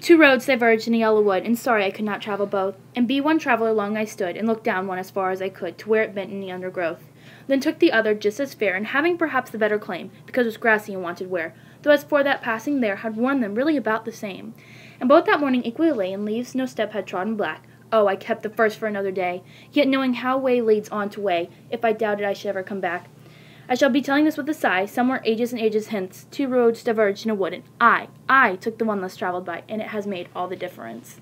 Two roads diverged in a yellow wood, and sorry I could not travel both. And be one traveller long I stood, and looked down one as far as I could, to where it bent in the undergrowth. Then took the other just as fair, and having perhaps the better claim, because it was grassy and wanted wear, though as for that passing there had worn them really about the same. And both that morning equally lay in leaves no step had trodden black. Oh, I kept the first for another day, yet knowing how way leads on to way, if I doubted I should ever come back. I shall be telling this with a sigh. Somewhere ages and ages hence, two roads diverged in a wood, and I, I took the one less travelled by, and it has made all the difference.